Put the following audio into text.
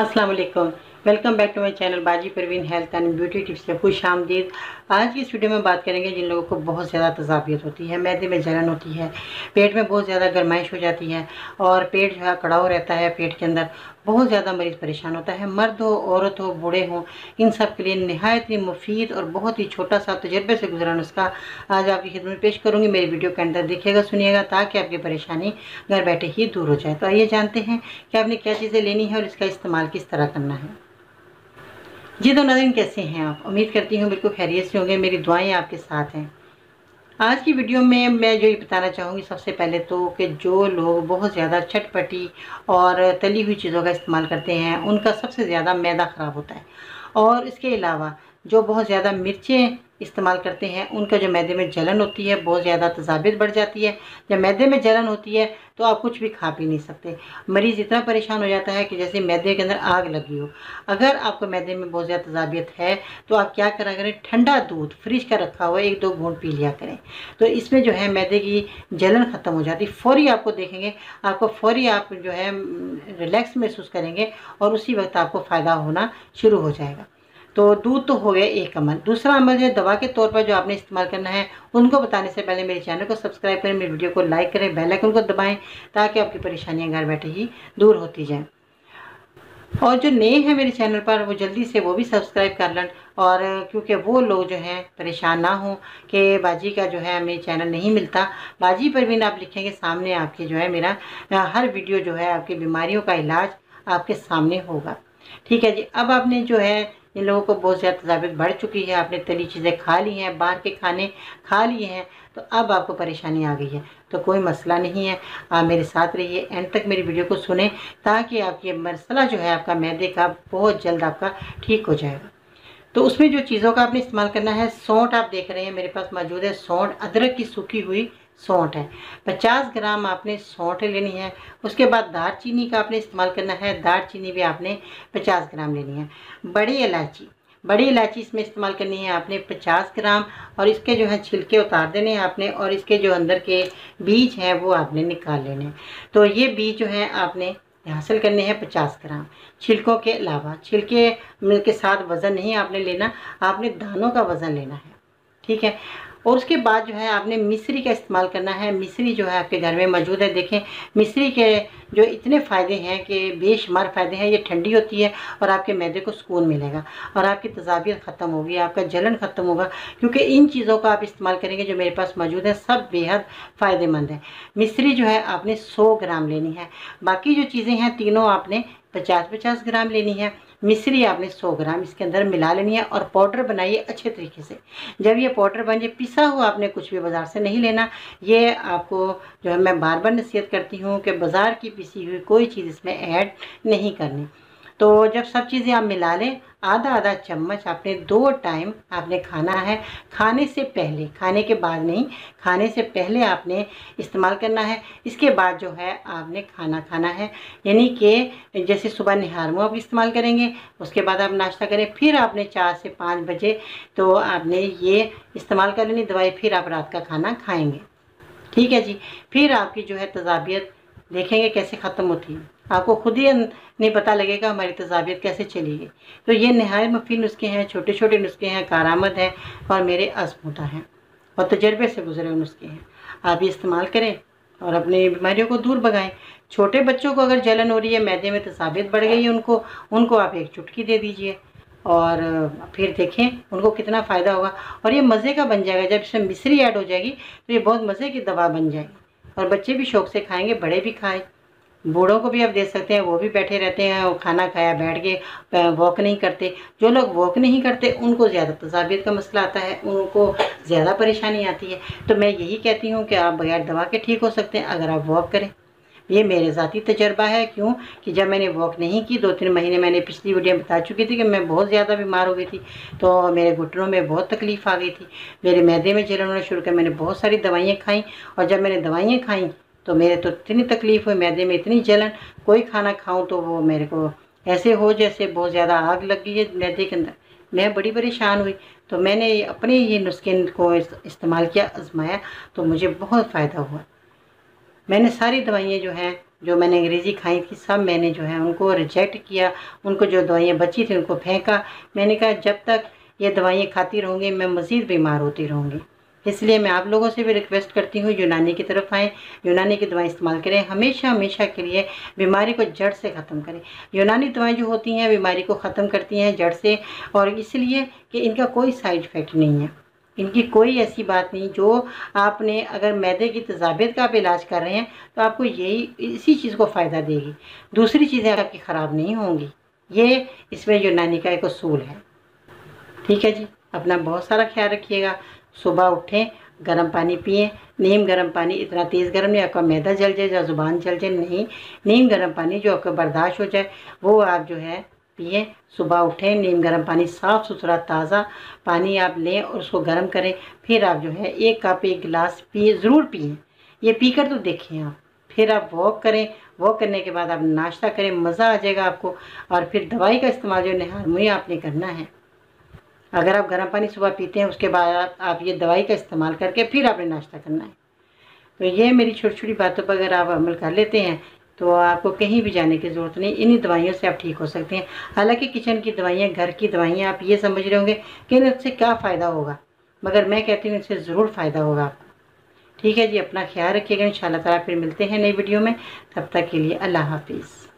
अस्सलाम वालेकुम welcome back to my channel बाजी Parveen health and beauty tips में खुश आमदीद। आज की इस वीडियो में बात करेंगे जिन लोगों को बहुत ज़्यादा तजावियत होती है, मैदे में जलन होती है, पेट में बहुत ज़्यादा गर्माइश हो जाती है और पेट जो है कड़ाव रहता है, पेट के अंदर बहुत ज़्यादा मरीज़ परेशान होता है। मर्द हो, औरत हो, बूढ़े हों, इन सब के लिए नहायत ही मुफीद और बहुत ही छोटा सा तजर्बे से गुजरा नुस्खा आज आपकी खिदमत में पेश करूँगी। मेरी वीडियो के अंदर देखिएगा, सुनिएगा, ताकि आपकी परेशानी घर बैठे ही दूर हो जाए। तो आइए जानते हैं कि आपने क्या चीज़ें लेनी है और इसका इस्तेमाल किस तरह करना है। जी तो नाजिन कैसे हैं आप? उम्मीद करती हूँ बिल्कुल खैरियत से होंगे। मेरी दुआएँ आपके साथ हैं। आज की वीडियो में मैं जो ये बताना चाहूँगी सबसे पहले तो कि जो लोग बहुत ज़्यादा चटपटी और तली हुई चीज़ों का इस्तेमाल करते हैं, उनका सबसे ज़्यादा मैदा ख़राब होता है। और इसके अलावा जो बहुत ज़्यादा मिर्चें इस्तेमाल करते हैं। उनका जो मैदे में जलन होती है, बहुत ज़्यादा तजाबियत बढ़ जाती है। जब मैदे में जलन होती है तो आप कुछ भी खा पी नहीं सकते। मरीज़ इतना परेशान हो जाता है कि जैसे मैदे के अंदर आग लगी हो। अगर आपको मैदे में बहुत ज़्यादा तजाबियत है तो आप क्या करा करें? ठंडा दूध फ्रिज का रखा हुआ एक दो घूंट पी लिया करें। तो इसमें जो है मैदे की जलन ख़त्म हो जाती फौरी आपको देखेंगे, आपको फौरी आप जो है, रिलैक्स महसूस करेंगे और उसी वक्त आपको फ़ायदा होना शुरू हो जाएगा। तो दूध तो हो गया एक अमल। दूसरा अमल जो दवा के तौर पर जो आपने इस्तेमाल करना है, उनको बताने से पहले मेरे चैनल को सब्सक्राइब करें, मेरी वीडियो को लाइक करें, बेल आइकन को दबाएँ, ताकि आपकी परेशानियाँ घर बैठे ही दूर होती जाएँ। और जो नए हैं मेरे चैनल पर, वो जल्दी से वो भी सब्सक्राइब कर लें और क्योंकि वो लोग जो हैं, परेशान ना हों कि बाजी का जो है हमें चैनल नहीं मिलता। बाजी पर भी ना आप लिखेंगे, सामने आपके जो है मेरा, हर वीडियो जो है आपकी बीमारियों का इलाज आपके सामने होगा। ठीक है जी, अब आपने जो है इन लोगों को बहुत ज़्यादा तजाबियत बढ़ चुकी है, आपने तली चीज़ें खा ली हैं, बाहर के खाने खा लिए हैं तो अब आपको परेशानी आ गई है तो कोई मसला नहीं है, आप मेरे साथ रहिए, एंड तक मेरी वीडियो को सुने, ताकि आपकी मसला जो है, आपका मैदे का बहुत जल्द आपका ठीक हो जाएगा। तो उसमें जो चीज़ों का आपने इस्तेमाल करना है, सौंठ आप देख रहे हैं, मेरे पास मौजूद है सौंठ, अदरक की सूखी हुई सौंठ है। पचास ग्राम आपने सौंठ लेनी है, उसके बाद दार चीनी का आपने इस्तेमाल करना है दार चीनी भी आपने पचास ग्राम लेनी है। बड़ी इलायची बड़ी इलायची इसमें इस्तेमाल करनी है आपने पचास ग्राम, और इसके जो है छिलके उतार देने हैं आपने, और इसके जो अंदर के बीज हैं वो आपने निकाल लेने तो ये बीज जो है आपने हासिल करने हैं पचास ग्राम। छिलकों के अलावा, छिलके के साथ वज़न नहीं आपने लेना, आपने दानों का वज़न लेना है। ठीक है? और उसके बाद जो है आपने मिश्री का इस्तेमाल करना है। मिश्री जो है आपके घर में मौजूद है। देखें, मिश्री के जो इतने फ़ायदे हैं कि बेशुमार फ़ायदे हैं। ये ठंडी होती है और आपके मैदे को सुकून मिलेगा और आपकी तजाबियत ख़त्म होगी, आपका जलन ख़त्म होगा, क्योंकि इन चीज़ों का आप इस्तेमाल करेंगे जो मेरे पास मौजूद है। सब बेहद फ़ायदेमंद है। मिश्री जो है आपने सौ ग्राम लेनी है। बाकी जो चीज़ें हैं, तीनों आपने पचास पचास ग्राम लेनी है। मिश्री आपने 100 ग्राम इसके अंदर मिला लेनी है और पाउडर बनाइए अच्छे तरीके से। जब ये पाउडर बन जाए, पिसा हुआ आपने कुछ भी बाज़ार से नहीं लेना। ये आपको जो है मैं बार बार नसीहत करती हूँ कि बाज़ार की पिसी हुई कोई चीज़ इसमें ऐड नहीं करनी। तो जब सब चीज़ें आप मिला लें आधा आधा चम्मच आपने दो टाइम आपने खाना है। खाने से पहले, खाने के बाद नहीं, खाने से पहले आपने इस्तेमाल करना है। इसके बाद जो है, आपने खाना खाना है। यानी कि जैसे सुबह निहार मुँह आप इस्तेमाल करेंगे, उसके बाद आप नाश्ता करें, फिर आपने चार से पाँच बजे तो आपने ये इस्तेमाल कर लेनी दवाई, फिर आप रात का खाना खाएँगे। ठीक है जी? फिर आपकी जो है तजाबियत देखेंगे कैसे ख़त्म होती है। आपको खुद ही नहीं पता लगेगा हमारी तजाबियत कैसे चलेगी। तो ये नहायत मफी नुस्खे हैं छोटे छोटे नुस्खे हैं, कारामद हैं और मेरे आजमूदा हैं और तजर्बे से गुजरे हुए नुस्खे हैं। आप ये इस्तेमाल करें और अपनी बीमारियों को दूर भगाएँ। छोटे बच्चों को अगर जलन हो रही है, मैदे में तसाबियत बढ़ गई है उनको उनको आप एक चुटकी दे दीजिए और फिर देखें उनको कितना फ़ायदा होगा और ये मज़े का बन जाएगा। जब इसमें मिश्री ऐड हो जाएगी तो ये बहुत मज़े की दवा बन जाएगी और बच्चे भी शौक से खाएँगे, बड़े भी खाएँ। बूढ़ों को भी आप देख सकते हैं, वो भी बैठे रहते हैं वो खाना खाया, बैठ के वॉक नहीं करते। जो लोग वॉक नहीं करते, उनको ज़्यादा तजाबियत का मसला आता है, उनको ज़्यादा परेशानी आती है। तो मैं यही कहती हूँ कि आप बगैर दवा के ठीक हो सकते हैं, अगर आप वॉक करें। ये मेरे ज़ाती तजर्बा है, क्यों? कि जब मैंने वॉक नहीं की दो तीन महीने मैंने पिछली वीडियो में बता चुकी थी कि मैं बहुत ज़्यादा बीमार हो गई थी तो मेरे घुटनों में बहुत तकलीफ़ आ गई थी। मेरे मैदे में जलन होना शुरू कर, मैंने बहुत सारी दवाइयाँ खाई और जब मैंने दवाइयाँ खाई तो मेरे तो इतनी तकलीफ़ हुई, मैदे में इतनी जलन, कोई खाना खाऊं तो वो मेरे को ऐसे हो जैसे बहुत ज़्यादा आग लग गई है मैदे के अंदर। मैं बड़ी परेशान हुई। तो मैंने अपने ये नुस्खे को इस्तेमाल किया, आजमाया तो मुझे बहुत फ़ायदा हुआ। मैंने सारी दवाइयाँ जो हैं, जो मैंने अंग्रेज़ी खाई थी, सब मैंने जो है उनको रिजेक्ट किया, उनको जो दवाइयाँ बची थी उनको फेंका। मैंने कहा, जब तक ये दवाइयाँ खाती रहूँगी, मैं मज़ीद बीमार होती रहूँगी। इसलिए मैं आप लोगों से भी रिक्वेस्ट करती हूँ, यूनानी की तरफ़ आएँ। यूनानी की दवाएँ इस्तेमाल करें। हमेशा हमेशा के लिए बीमारी को जड़ से ख़त्म करें। यूनानी दवाएँ जो होती हैं, बीमारी को ख़त्म करती हैं जड़ से, और इसलिए कि इनका कोई साइड इफ़ेक्ट नहीं है। इनकी कोई ऐसी बात नहीं, जो आपने अगर मैदे की तजाबियत का आप इलाज कर रहे हैं तो आपको यही, इसी चीज़ को फ़ायदा देगी। दूसरी चीज़ें आपकी ख़राब नहीं होंगी। ये इसमें यूनानी का एक असूल है। ठीक है जी? अपना बहुत सारा ख्याल रखिएगा। सुबह उठें, गर्म पानी पिए, नीम गर्म पानी इतना तेज़ गर्म नहीं, आपका मैदा जल जाए, या ज़ुबान जल जाए, नहीं, नीम गर्म पानी जो आपका बर्दाश्त हो जाए, वो आप जो है पिए, सुबह उठें, नीम गर्म पानी साफ़ सुथरा, ताज़ा पानी आप लें और उसको गर्म करें, फिर आप जो है एक कप, एक गिलास पिए ज़रूर पिए। ये पीकर तो देखें आप, फिर आप वॉक करें, वॉक करने के बाद आप नाश्ता करें, मज़ा आ जाएगा आपको, और फिर दवाई का इस्तेमाल जो नहार मुँह आपने करना है अगर आप गर्म पानी सुबह पीते हैं, उसके बाद आप ये दवाई का इस्तेमाल करके फिर आपने नाश्ता करना है। तो ये मेरी छोटी छोटी बातों पर अगर आप अमल कर लेते हैं तो आपको कहीं भी जाने की ज़रूरत नहीं, इन्हीं दवाइयों से आप ठीक हो सकते हैं। हालाँकि किचन की दवाइयाँ, घर की दवाइयाँ, आप ये समझ रहे होंगे कि इनसे क्या फ़ायदा होगा। मगर मैं कहती हूँ, इनसे ज़रूर फ़ायदा होगा आपको। ठीक है जी, अपना ख्याल रखिएगा इन ताला फिर मिलते हैं नई वीडियो में। तब तक के लिए अल्लाह हाफिज़।